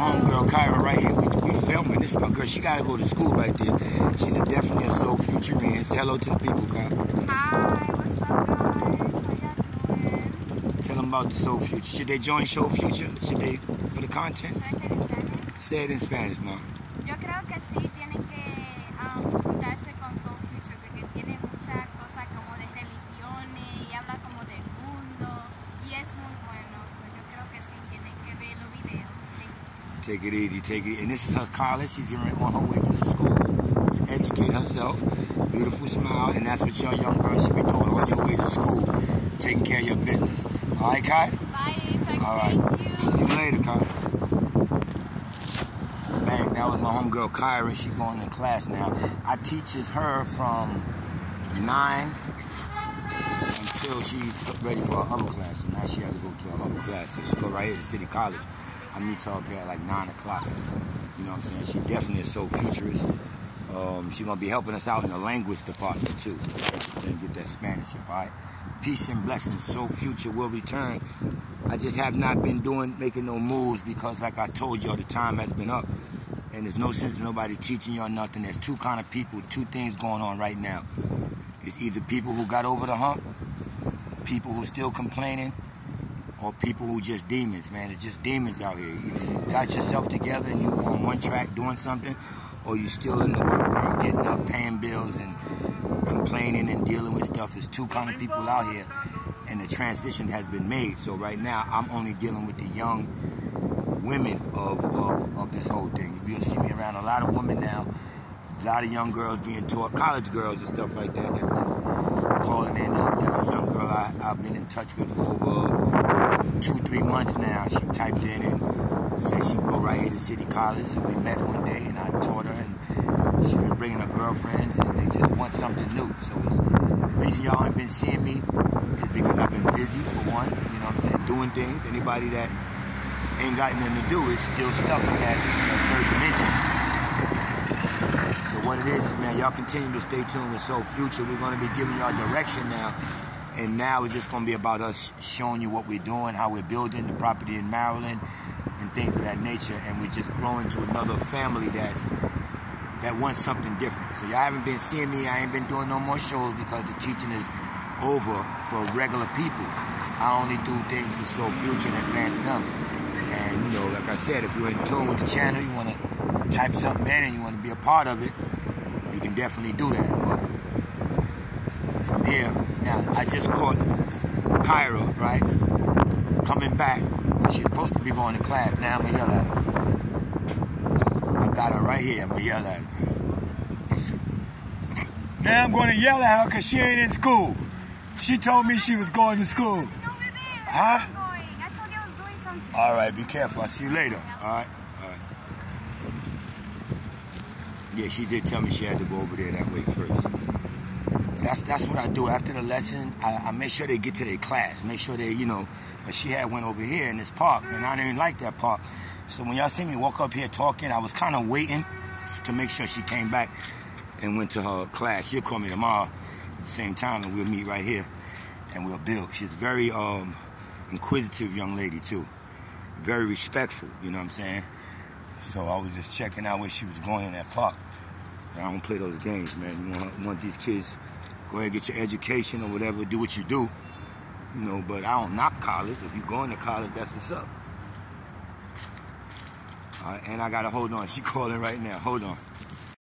homegirl Kyra right here. We, we filming. This is my girl. She gotta go to school right there. She's a definitely a soul futurian. Say hello to the people, Kyra. Hi, what's up, guys? How y'all doing? Tell them about the soul future. Should they join Soul Future? Should they for the content? Should I say it in Spanish? Say it in Spanish, mom. Yo creo que sí tienen que um, juntarse con Soul Future porque tiene muchas cosas como de religiones y habla como del mundo y es muy bueno. So yo creo que sí tienen que ver los videos de YouTube. Take it easy, take it. And this is her college. She's on her way to school to educate herself. Beautiful smile, and that's what your young girl should be doing on your way to school, taking care of your business. All right, Kai? Bye, Apexx. All right. Thank you. See you later, Kai. Bang, that was my homegirl Kyra. She going to class now. I teaches her from 9 until she's ready for her other class. So now she has to go to her other class. So she go right here to City College. I meet her up here at like 9 o'clock. You know what I'm saying? She definitely is so futurist. Um, she's gonna be helping us out in the language department too. And get that Spanish all right? Peace and blessings. Soul Future will return. I just have not been doing making no moves because like I told y'all the time has been up. And there's no sense in nobody teaching y'all nothing. There's two kind of people, two things going on right now. It's either people who got over the hump, people who still complaining, or people who just demons, man. It's just demons out here. You got yourself together and you on one track doing something, or you still in the work world getting up, paying bills and complaining and dealing with stuff. There's two kind of people out here, and the transition has been made. So right now, I'm only dealing with the young women of, of, of this whole thing. You'll see me around a lot of women now, a lot of young girls being taught, college girls and stuff like that, that's been calling in. This, this young girl I, I've been in touch with for over two, three months now. She typed in and said she'd go right here to City College. So we met one day and I taught her and she's been bringing her girlfriends and they just want something new. So the reason y'all ain't been seeing me is because I've been busy for one, you know what I'm saying, doing things. Anybody that ain't got nothing to do is still stuck in that you know, third dimension. So what it is is, man, y'all continue to stay tuned with Soul Future. We're going to be giving y'all direction now. And now it's just going to be about us showing you what we're doing, how we're building the property in Maryland, and things of that nature. And we're just growing to another family that's that wants something different. So y'all haven't been seeing me. I ain't been doing no more shows because the teaching is over for regular people. I only do things for Soul Future and advanced them. And you know, like I said, if you're in tune with the channel, you want to type something in and you want to be a part of it, you can definitely do that. But from here, now I just caught Kyra, right, coming back. She's supposed to be going to class. Now I'm gonna yell at her. I got her right here. I'm gonna yell at her. Now I'm gonna yell at her because she ain't in school. She told me she was going to school. No, we're there. Huh? I'm going. I told you I was doing something. All right, be careful. I'll see you later. All right, all right. Yeah, she did tell me she had to go over there that way first. That's that's what I do after the lesson. I, I make sure they get to their class. Make sure they, you know, but she had went over here in this park, and I didn't like that park. So when y'all see me walk up here talking, I was kind of waiting to make sure she came back and went to her class. She'll call me tomorrow, same time, and we'll meet right here, and we'll build. She's a very um, inquisitive young lady too, very respectful. You know what I'm saying? So I was just checking out where she was going in that park. I don't play those games, man. You want, want these kids go ahead and get your education or whatever, do what you do. You know, but I don't knock college. If you're going to college, that's what's up. And I gotta hold on. She calling right now. Hold on.